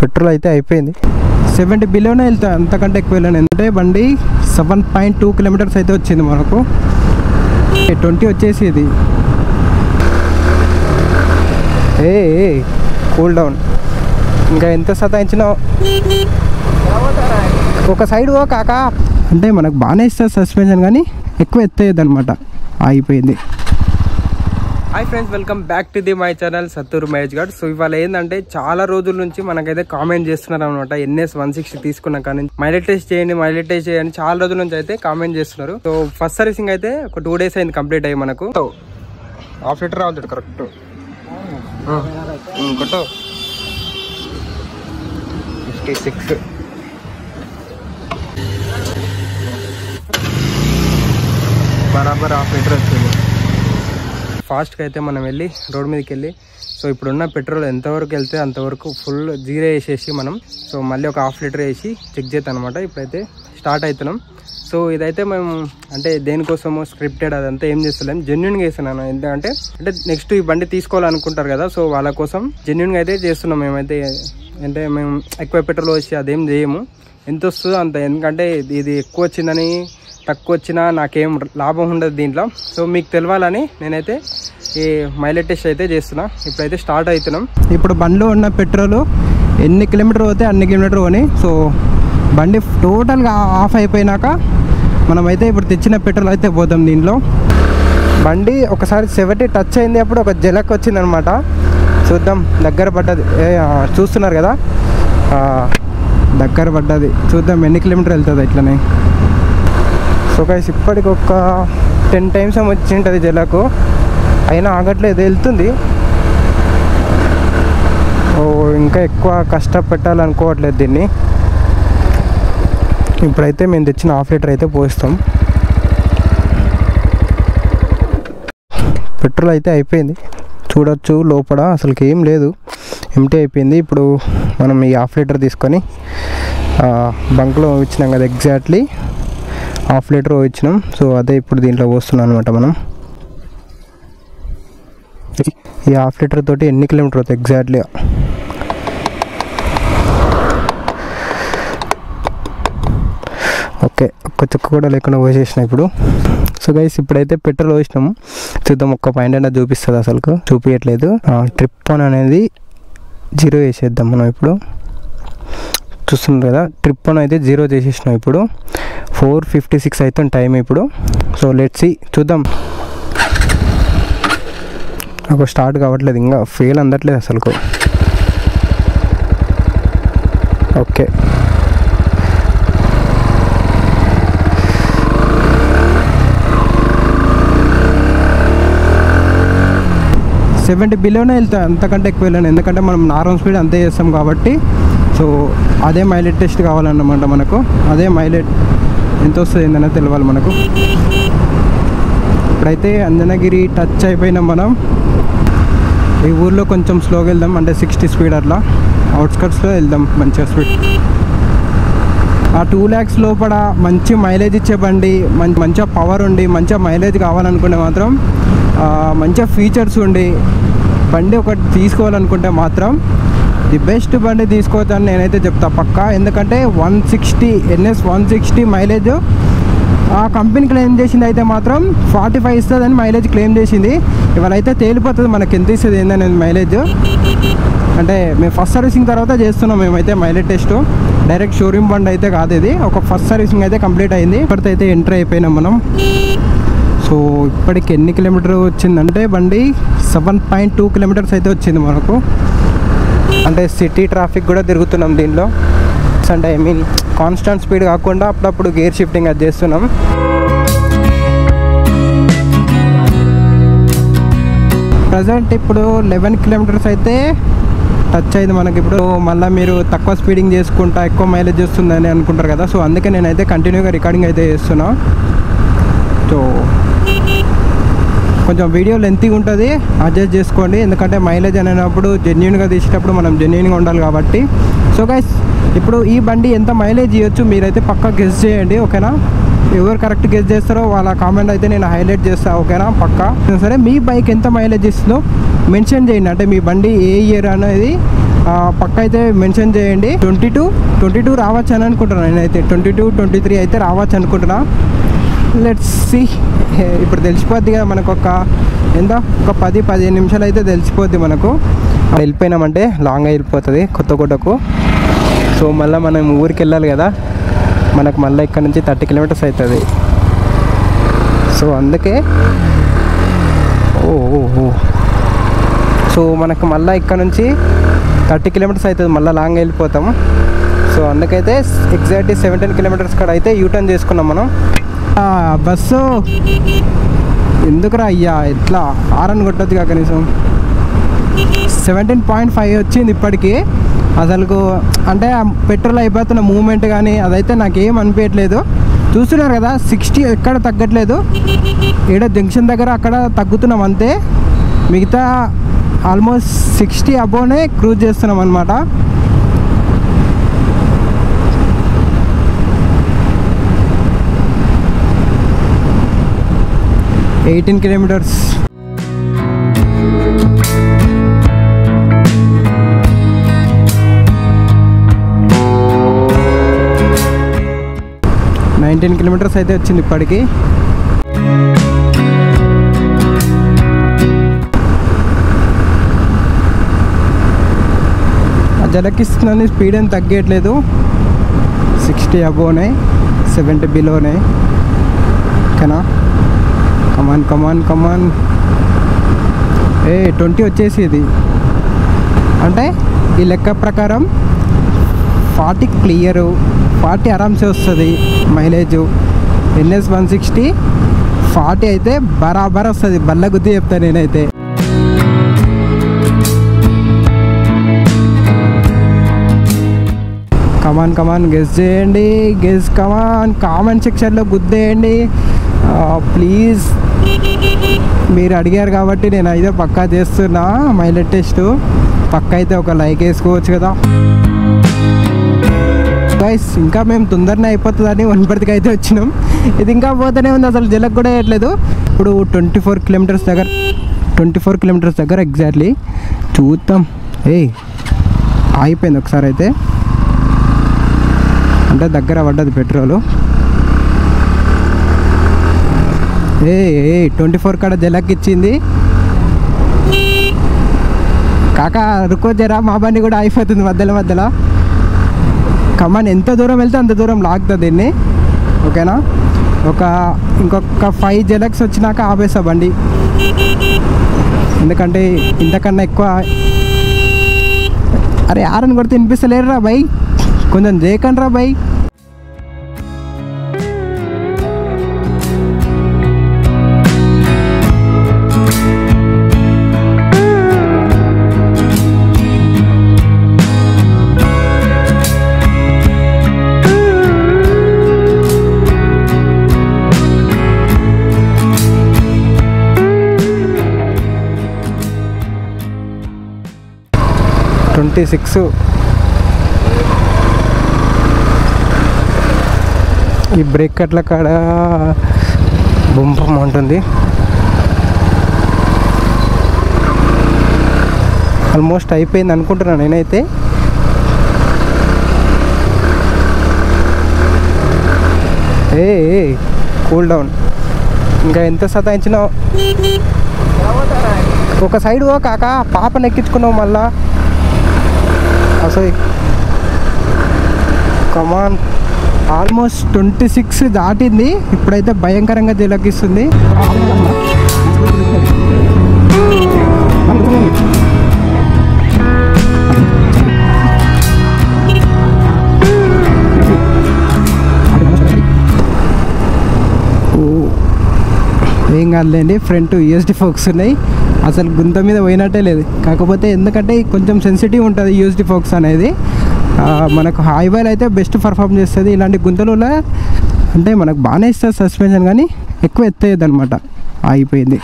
Petrol అయితే అయిపోయింది. Seventy బిలోనే వెళ్తాను అంతకంటే ఎక్కువ వెళ్ళాను. ఎందుకంటే బండి సెవెన్ పాయింట్ టూ కిలోమీటర్స్ అయితే వచ్చింది మనకు. ట్వంటీ వచ్చేసి ఇది ఏ కూల్ డౌన్ ఇంకా ఎంత సతాయించినా ఒక సైడ్ ఓ కాక. అంటే మనకు బాగానే ఇస్తుంది సస్పెన్షన్ కానీ ఎక్కువ ఎత్తేయద్దు అనమాట ఆగిపోయింది. Hi friends welcome back to the my channel Satturu Mahesh Goud so ఇవాళ ఏంటంటే చాలా రోజుల నుంచి మనకైతే కామెంట్ చేస్తున్నారు అనమాట ఎన్ఎస్ వన్ సిక్స్టీ తీసుకున్న కానీ మైలేజ్ టెస్ట్ చేయండి మైలేజ్ టెస్ట్ చేయండి. చాలా రోజుల నుంచి అయితే కామెంట్ చేస్తున్నారు. సో ఫస్ట్ సర్వీసింగ్ అయితే ఒక టూ డేస్ అయింది కంప్లీట్ అయ్యి మనకు. హాఫ్ లీటర్ రావాలి కరెక్ట్ కొట్టు ఫిఫ్టీ సిక్స్ బరాబర్ హాఫ్ లీటర్ వచ్చింది. ఫాస్ట్గా అయితే మనం వెళ్ళి రోడ్ మీదకి వెళ్ళి సో ఇప్పుడున్న పెట్రోల్ ఎంతవరకు వెళ్తే అంతవరకు ఫుల్ జీరో వేసేసి మనం సో మళ్ళీ ఒక హాఫ్ లీటర్ వేసి చెక్ చేద్దాం అనమాట ఇప్పుడైతే స్టార్ట్ అవుతున్నాం. సో ఇదైతే మేము అంటే దేనికోసమో స్క్రిప్టెడ్ అదంతా ఏం చేస్తలేం. జెన్యున్గా వేస్తున్నాను ఎందుకంటే అంటే నెక్స్ట్ ఈ బండి తీసుకోవాలనుకుంటారు కదా సో వాళ్ళ కోసం జెన్యున్గా అయితే చేస్తున్నాం మేమైతే. అంటే మేము ఎక్కువ పెట్రోల్ వచ్చి అదేం చేయము. ఎంత వస్తుందో అంత ఎందుకంటే ఇది ఎక్కువ వచ్చిందని తక్కువ వచ్చినా నాకేం లాభం ఉండదు దీంట్లో. సో మీకు తెలవాలని నేనైతే ఈ మైలేజ్ టెస్ట్ అయితే చేస్తున్నా. ఇప్పుడైతే స్టార్ట్ అవుతున్నాం. ఇప్పుడు బండిలో ఉన్న పెట్రోల్ ఎన్ని కిలోమీటర్ పోతే అన్ని కిలోమీటర్ పోని. సో బండి టోటల్గా ఆఫ్ అయిపోయినాక మనమైతే ఇప్పుడు తెచ్చిన పెట్రోల్ అయితే పోతాం దీంట్లో. బండి ఒకసారి సెవెంటీ టచ్ అయింది అప్పుడు ఒక జలక్ వచ్చిందనమాట. చూద్దాం దగ్గర పడ్డది. ఏ, చూస్తున్నారు కదా? దగ్గర పడ్డది. చూద్దాం ఎన్ని కిలోమీటర్ వెళ్తుంది ఇట్లనే సో గైస్ ఇప్పటికి ఒక టెన్ టైమ్స్ ఏమో వచ్చి ఉంటుంది జలకు. అయినా ఆగట్లేదు వెళ్తుంది. ఓ ఇంకా ఎక్కువ కష్టపెట్టాలనుకోవట్లేదు దీన్ని. ఇప్పుడైతే మేము తెచ్చిన హాఫ్ లీటర్ అయితే పోస్తాం. పెట్రోల్ అయితే అయిపోయింది. చూడొచ్చు లోపల అసలుకి ఏం లేదు. ఎంటీ అయిపోయింది. ఇప్పుడు మనం ఈ హాఫ్ లీటర్ తీసుకొని బంక్లో ఇచ్చినాం కదా ఎగ్జాక్ట్లీ హాఫ్ లీటర్ ఇచ్చినాం. సో అదే ఇప్పుడు దీంట్లో పోస్తున్నాం అనమాట మనం. ఈ హాఫ్ లీటర్ తోటి ఎన్ని కిలోమీటర్ అవుతుంది ఎగ్జాక్ట్లీ ఓకే ఒక్క చుక్క కూడా లేకుండా పోసేసిన ఇప్పుడు. సో గైస్ ఇప్పుడైతే పెట్రోల్ పోసినాము చూద్దాం ఒక్క పాయింట్ అయినా చూపిస్తుంది అసలు చూపించట్లేదు ట్రిప్ ఆన్ అనేది జీరో వేసేద్దాం మనం ఇప్పుడు. చూస్తున్నారు కదా ట్రిప్ అని అయితే జీరో చేసేసినాం ఇప్పుడు. ఫోర్ ఫిఫ్టీ సిక్స్ అవుతుంది టైం ఇప్పుడు. సో లెట్స్ చూద్దాం. నాకు స్టార్ట్ కావట్లేదు ఇంకా ఫెయిల్ అందట్లేదు అసలుకు. ఓకే సెవెంటీ బిలోనే వెళ్తాం? అంతకంటే ఎక్కువ వెళ్ళాను. ఎందుకంటే మనం నార్మల్ స్పీడ్ అంతే చేస్తాం కాబట్టి సో అదే మైలేజ్ టెస్ట్ కావాలన్నమాట మనకు. అదే మైలేజ్ ఎంత వస్తుంది ఏందనేది తెలియాలి మనకు. ఇప్పుడైతే అంజనగిరి టచ్ అయిపోయినాం మనం. ఈ ఊర్లో కొంచెం స్లోగా వెళ్దాం. అంటే సిక్స్టీ స్పీడ్ అట్లా. అవుట్స్కట్స్లో వెళ్దాం మంచిగా స్పీడ్ ఆ టూ ల్యాక్స్ లోపల మంచి మైలేజ్ ఇచ్చే బండి మంచి మంచిగా పవర్ ఉండి మంచిగా మైలేజ్ కావాలనుకుంటే మాత్రం మంచిగా ఫీచర్స్ ఉండి బండి ఒకటి తీసుకోవాలనుకుంటే మాత్రం ది బెస్ట్ బండి తీసుకోవచ్చని నేనైతే చెప్తా పక్కా. ఎందుకంటే one sixty NS one sixty mileage. ఆ కంపెనీ క్లెయిమ్ చేసింది అయితే మాత్రం ఫార్టీ ఫైవ్ ఇస్తుందని మైలేజ్ క్లెయిమ్ చేసింది. ఇవాళ అయితే తేలిపోతుంది మనకి ఎంత ఇస్తుంది ఏందనేది మైలేజ్. అంటే మేము ఫస్ట్ సర్వీసింగ్ తర్వాత చేస్తున్నాం మేమైతే మైలేజ్ టెస్ట్. డైరెక్ట్ షోరూమ్ బండి అయితే కాదు ఇది. ఒక ఫస్ట్ సర్వీసింగ్ అయితే కంప్లీట్ అయింది. ఇప్పటికైతే ఎంటర్ అయిపోయినాం మనం. సో ఇప్పటికి ఎన్ని కిలోమీటర్ వచ్చిందంటే బండి సెవెన్ పాయింట్ టూ కిలోమీటర్స్ అయితే వచ్చింది మనకు. అంటే సిటీ ట్రాఫిక్ కూడా తిరుగుతున్నాం దీనిలో. అంటే ఐ మీన్ కాన్స్టెంట్ స్పీడ్ కాకుండా అప్పుడప్పుడు గేర్ షిఫ్టింగ్ అది చేస్తున్నాం. ప్రజెంట్ ఇప్పుడు లెవెన్ కిలోమీటర్స్ అయితే టచ్ అయింది మనకి. ఇప్పుడు మళ్ళీ మీరు తక్కువ స్పీడింగ్ చేసుకుంటా ఎక్కువ మైలేజ్ వస్తుందని అనుకుంటారు కదా. సో అందుకే నేనైతే కంటిన్యూగా రికార్డింగ్ అయితే చేస్తున్నా. సో కొంచెం వీడియో లెంతీగా ఉంటుంది అడ్జస్ట్ చేసుకోండి. ఎందుకంటే మైలేజ్ అనేటప్పుడు జెన్యున్గా తీసేటప్పుడు మనం జెన్యున్గా ఉండాలి కాబట్టి. సో గైస్ ఇప్పుడు ఈ బండి ఎంత మైలేజ్ ఇవ్వచ్చు మీరైతే పక్కా గెస్ చేయండి ఓకేనా? ఎవరు కరెక్ట్ గెస్ చేస్తారో వాళ్ళ కామెంట్ అయితే నేను హైలైట్ చేస్తాను ఓకేనా? పక్కా? సరే మీ బైక్ ఎంత మైలేజ్ ఇస్తుందో మెన్షన్ చేయండి. అంటే మీ బండి ఏ ఇయర్ అనేది పక్క అయితే మెన్షన్ చేయండి. ట్వంటీ టూ ట్వంటీ టూ రావచ్చు అని అనుకుంటున్నాను నేనైతే. ట్వంటీ టూ ట్వంటీ త్రీ అయితే రావచ్చు అనుకుంటున్నా. లెట్స్ సి eh, ఇప్పుడు తెలిసిపోద్ది కదా మనకు ఒక ఎంత? ఒక పది పదిహేను నిమిషాలు అయితే తెలిసిపోద్ది మనకు. అక్కడ వెళ్ళిపోయినామంటే లాంగ్ వెళ్ళిపోతుంది కొత్తకోటకు సో మళ్ళీ మనం ఊరికి వెళ్ళాలి కదా. మనకు మళ్ళీ ఇక్కడ నుంచి థర్టీ కిలోమీటర్స్ అవుతుంది సో అందుకే ఓ ఓ ఓ సో మనకు మళ్ళీ ఇక్కడ నుంచి థర్టీ కిలోమీటర్స్ అవుతుంది మళ్ళీ లాంగ్ వెళ్ళిపోతాం సో అందుకైతే ఎగ్జాక్ట్లీ సెవెంటీన్ కిలోమీటర్స్ కాడ అయితే యూటర్న్ చేసుకున్నాం మనం. బస్సు. ఎందుకురా అయ్యా? ఎట్లా? ఆరన్ కొట్టొద్దుగా కనీసం. సెవెంటీన్ పాయింట్ ఫైవ్ వచ్చింది ఇప్పటికీ. అసలు అంటే పెట్రోల్ అయిపోతున్న మూమెంట్ కానీ అదైతే నాకేం అనిపించట్లేదు చూస్తున్నారు కదా సిక్స్టీ ఎక్కడ తగ్గట్లేదు. ఈడ జంక్షన్ దగ్గర అక్కడ తగ్గుతున్నాం అంతే. మిగతా ఆల్మోస్ట్ సిక్స్టీ అబోనే క్రూజ్ చేస్తున్నాం అనమాట ఎయిటీన్ కిలోమీటర్స్ నైన్టీన్ కిలోమీటర్స్ అయితే వచ్చింది ఇప్పటికి. ఆ స్పీడ్ ఏం తగ్గట్లేదు సిక్స్టీ అబోనే సెవెంటీ బిలోనే ఓకేనా? Come on come on come on A twenty వచ్చేసేది అంటే ఈ లెక్క ప్రకారం ఫార్టీ క్లియరు ఫార్టీ ఆరామ్సే వస్తుంది mileage. NS one sixty forty అయితే బరాబర్ వస్తుంది. బల్ల గుద్ది చెప్తాను నేనైతే. Come on come on guess చేయండి. గెస్ కమాన్ కామెంట్ సెక్షన్లో గుద్దేయండి. ప్లీజ్ మీరు అడిగారు కాబట్టి నేను అయితే పక్కా చేస్తున్నా. మైలెట్ టెస్ట్ పక్క అయితే ఒక లైక్ వేసుకోవచ్చు కదా. గైస్ ఇంకా మేము తొందరనే అయిపోతుందని వన్పర్తికి అయితే వచ్చినాం. ఇది ఇంకా పోతూనే ఉంది అసలు జలకు కూడా వేయట్లేదు. ఇప్పుడు ట్వంటీ ఫోర్ కిలోమీటర్స్ దగ్గర ట్వంటీ ఫోర్ కిలోమీటర్స్ దగ్గర ఎగ్జాక్ట్లీ చూద్దాం. ఏ ఆగిపోయింది ఒకసారి అయితే. అంటే దగ్గర పడ్డది పెట్రోలు. ఏ ఏ ట్వంటీ ఫోర్ కాడ జలక్ ఇచ్చింది. కాకా రుకో జరా మా బండి కూడా అయిపోతుంది మధ్యలో మధ్యలో. కమాన్ ఎంత దూరం వెళ్తే అంత దూరం లాగుతుంది దీన్ని. ఓకేనా? ఒక ఇంకొక ఫైవ్ జలక్స్ వచ్చినాక ఆపేస్తా బండి. ఎందుకంటే ఇంతకన్నా ఎక్కువ అరే ఆరని కొడితే వినిపిస్తలేరు రా బై. కొంచెం జేకండి రా బై. Twenty six. ఈ బ్రేక్ కట్ల కాడ బొంపం ఉంటుంది ఆల్మోస్ట్ అయిపోయింది అనుకుంటున్నాను నేనైతే. ఏ కూల్ డౌన్. ఇంకా ఎంత సతాయించినావు? ఒక సైడ్ కాక పాపను ఎక్కించుకున్నావు మళ్ళా. అసలు కమాన్ ఆల్మోస్ట్ ట్వంటీ సిక్స్ దాటింది. ఇప్పుడైతే భయంకరంగా తిలకిస్తుంది. ఓ, ఏం కాదులేండి. ఫ్రంట్ యూఎస్డి ఫోక్స్ ఉన్నాయి. అసలు గుంత మీద పోయినట్టే లేదు. కాకపోతే ఎందుకంటే కొంచెం సెన్సిటివ్ ఉంటుంది యూఎస్డి ఫోక్స్ అనేది. మనకు మనకు హైవేలో అయితే బెస్ట్ పర్ఫామ్ చేస్తుంది. ఇలాంటి గుంతలలో అంటే మనకు బాగానే ఇస్తుంది సస్పెన్షన్ కానీ ఎక్కువ ఎత్తేయద్దు అనమాట ఆగిపోయింది.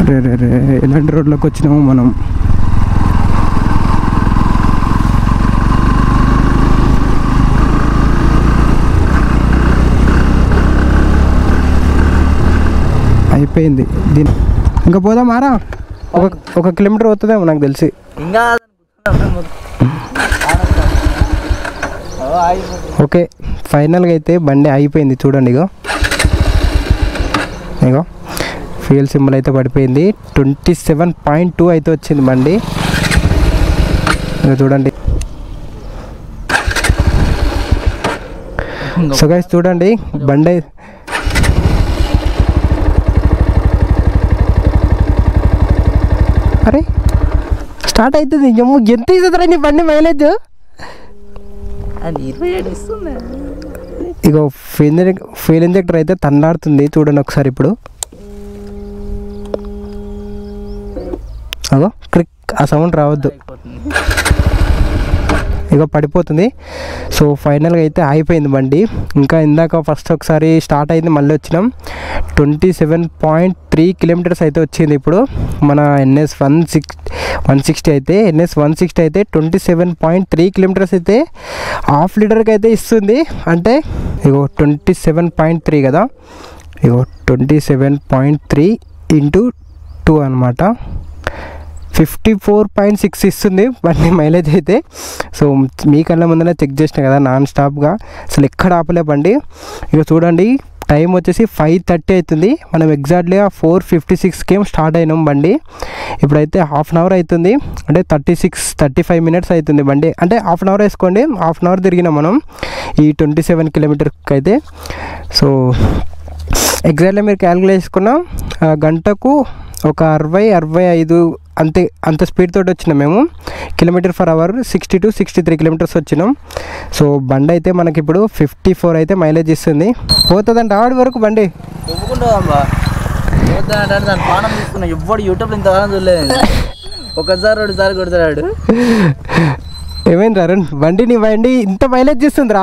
అరే రే రే ఎలాంటి రోడ్లోకి వచ్చినాము మనం. అయిపోయింది. దీని ఇంకా పోదాం మారా ఒక ఒక కిలోమీటర్ అవుతుందేమో నాకు తెలిసి. ఇంకా ఓకే ఫైనల్గా అయితే బండి అయిపోయింది చూడండి ఇగో. ఇగో ఫ్యూయల్ సింబల్ అయితే పడిపోయింది. ట్వంటీ సెవెన్ పాయింట్ టూ అయితే వచ్చింది బండి. ఇక చూడండి. సో గైస్ చూడండి బండి అరే స్టార్ట్ అవుతుంది ఎమ్ము ఎంత ఇస్తుందిరా నీ బండి మైలేజ్? అది ఇగో ఫెయిల్ ఫెయిల్ ఇంజెక్టర్ అయితే తన్నాడుతుంది. చూడండి ఒకసారి ఇప్పుడు. అగో క్రిక్ ఆ సౌండ్ రావద్దు. ఇగో పడిపోతుంది. సో ఫైనల్గా అయితే అయిపోయింది బండి. ఇంకా ఇందాక ఫస్ట్ ఒకసారి స్టార్ట్ అయింది మళ్ళీ వచ్చినాం. Twenty seven point three kilometres అయితే వచ్చింది ఇప్పుడు. మన NS one six one sixty అయితే ఎన్ఎస్ వన్ సిక్స్టీ అయితే twenty seven point three kilometres అయితే హాఫ్ లీటర్కి అయితే ఇస్తుంది. అంటే ఇగో ట్వంటీ సెవెన్ పాయింట్ త్రీ కదా. ఇగో twenty seven point three into two అనమాట ఫిఫ్టీ ఫోర్ పాయింట్ సిక్స్ ఇస్తుంది బండి మైలేజ్ అయితే. సో మీ కళ్ళ ముందర చెక్ చేసిన కదా నాన్ స్టాప్గా. అసలు ఎక్కడ ఆపలే బండి. ఇక చూడండి టైం వచ్చేసి ఫైవ్ థర్టీ అవుతుంది. మనం ఎగ్జాక్ట్లీగా ఫోర్ ఫిఫ్టీ సిక్స్కి ఏం స్టార్ట్ అయినాం బండి. ఇప్పుడైతే హాఫ్ అన్ అవర్ అవుతుంది. అంటే thirty six thirty five minutes అవుతుంది బండి. అంటే హాఫ్ అన్ అవర్ వేసుకోండి. హాఫ్ అన్ అవర్ తిరిగినాం మనం. ఈ ట్వంటీ సెవెన్ కిలోమీటర్కి అయితే. సో ఎగ్జాక్ట్లీ మీరు క్యాలిక్యులేట్ చేసుకున్న. గంటకు ఒక అరవై అరవై ఐదు అంతే అంత స్పీడ్ తోటి వచ్చినాం మేము. Kilometre per hour sixty to sixty three kilometres వచ్చినాం. సో బండి అయితే మనకి ఇప్పుడు ఫిఫ్టీ ఫోర్ అయితే మైలేజ్ ఇస్తుంది. పోతుందంట ఆడి వరకు బండి. ఎవ్వడు యూట్యూబ్లో ఇంతకాలం చూడలేదు ఒకసారి రెండుసారి కొడతాడు ఏమైంది అరుణ్ బండి నీ బండి ఇంత మైలేజ్ ఇస్తుందిరా.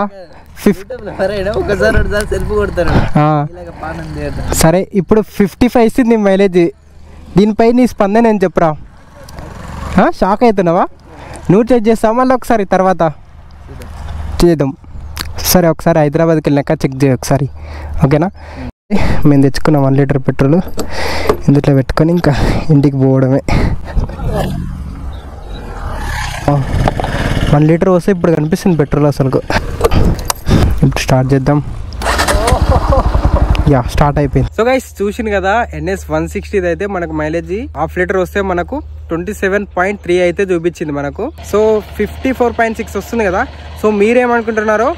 సరే ఇప్పుడు ఫిఫ్టీ ఫైవ్ ఇస్తుంది నీ మైలేజ్ దీనిపై నీ స్పందన ఏం చెప్పురా? షాక్ అవుతున్నావా? నువ్వు చెక్ చేస్తావా? మళ్ళీ ఒకసారి తర్వాత? చేద్దాం. సరే ఒకసారి హైదరాబాద్కి వెళ్ళాక చెక్ చేయి ఒకసారి. ఓకేనా? మేము తెచ్చుకున్న వన్ లీటర్ పెట్రోల్ ఇందులో పెట్టుకొని ఇంకా ఇంటికి పోవడమే. వన్ లీటర్ వస్తే ఇప్పుడు కనిపిస్తుంది పెట్రోల్ అసలు స్టార్ట్ చేద్దాం. యా స్టార్ట్ అయిపోయింది. సో గైస్ చూసింది కదా ఎన్ఎస్ వన్ సిక్స్టీది అయితే మనకు మైలేజ్ హాఫ్ లీటర్ వస్తే మనకు ట్వంటీ సెవెన్ పాయింట్ త్రీ అయితే చూపించింది మనకు. So fifty four point six వస్తుంది కదా. సో మీరేమనుకుంటున్నారో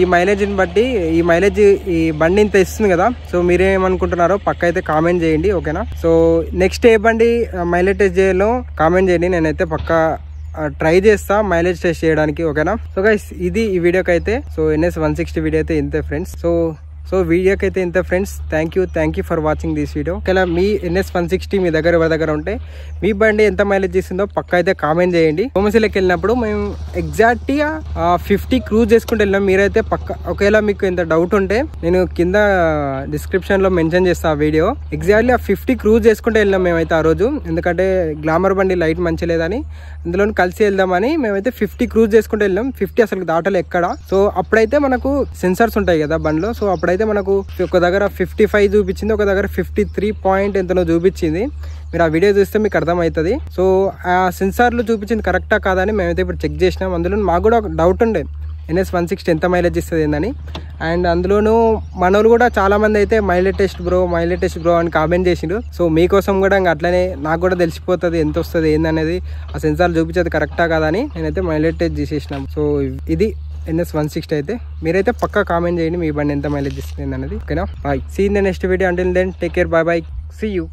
ఈ మైలేజ్ని బట్టి ఈ మైలేజ్ ఈ బండి ఇంత ఇస్తుంది కదా. సో మీరేమనుకుంటున్నారో పక్క అయితే కామెంట్ చేయండి ఓకేనా సో నెక్స్ట్ ఏ బండి మైలేజ్ టెస్ట్ చేయాలో కామెంట్ చేయండి నేనైతే పక్క ట్రై చేస్తా మైలేజ్ టెస్ట్ చేయడానికి ఓకేనా సో గైస్ ఇది ఈ వీడియోకి అయితే so NS one sixty video అయితే ఇంతే ఫ్రెండ్స్ సో సో వీడియోకి అయితే ఇంత friends thank you thank you for watching this video ఒకవేళ మీ ఎన్ఎస్ వన్ సిక్స్టీ మీ దగ్గర ఎవరి దగ్గర ఉంటే మీ బండి ఎంత మైలేజ్ ఇస్తుందో పక్క అయితే కామెంట్ చేయండి. హోమసిలకి వెళ్ళినప్పుడు మేము ఎగ్జాక్ట్గా ఫిఫ్టీ క్రూజ్ చేసుకుంటూ వెళ్ళాం మీరైతే పక్క ఒకవేళ మీకు ఎంత డౌట్ ఉంటే నేను కింద డిస్క్రిప్షన్లో మెన్షన్ చేస్తాను ఆ వీడియో ఎగ్జాక్ట్లీ ఆ ఫిఫ్టీ క్రూజ్ చేసుకుంటూ వెళ్ళాం మేమైతే ఆ రోజు. ఎందుకంటే గ్లామర్ బండి లైట్ మంచి లేదని. అందులో కలిసి వెళ్దామని మేమైతే ఫిఫ్టీ క్రూజ్ చేసుకుంటూ వెళ్ళాం ఫిఫ్టీ అసలు దాటలు ఎక్కడ. సో అప్పుడైతే మనకు సెన్సార్స్ ఉంటాయి కదా బండిలో. సో అప్పుడైతే అయితే మనకు ఒక దగ్గర ఫిఫ్టీ ఫైవ్ చూపించింది ఒక దగ్గర ఫిఫ్టీ త్రీ పాయింట్ ఎంతనో చూపించింది. మీరు ఆ వీడియో చూస్తే మీకు అర్థమవుతుంది. సో ఆ సెన్సార్లు చూపించింది కరెక్టా కాదని మేమైతే ఇప్పుడు చెక్ చేసినాం. అందులో మాకు కూడా ఒక డౌట్ ఉండే. ఎన్ఎస్ వన్ సిక్స్టీ ఎంత మైలేజ్ ఇస్తుంది ఏందని. అండ్ అందులోనూ మనోళ్ళు కూడా చాలా మంది అయితే mileage test bro mileage test bro అని కామెంట్ చేసిండ్రు. సో మీకోసం కూడా ఇంకా అట్లనే నాకు కూడా తెలిసిపోతుంది ఎంత వస్తుంది ఏందనేది ఆ సెన్సార్ చూపించేది కరెక్టా కాదని అని నేనైతే మైలేజ్ టెస్ట్ చేసేసినాం సో ఇది ఎన్ఎస్ వన్ సిక్స్టీ అయితే మీరైతే పక్కా కామెంట్ చేయండి మీ బండి ఎంత మైలేజ్ ఇస్తుంది అనేది ఓకేనా? Bye see in the next video అంటే then take care bye bye see you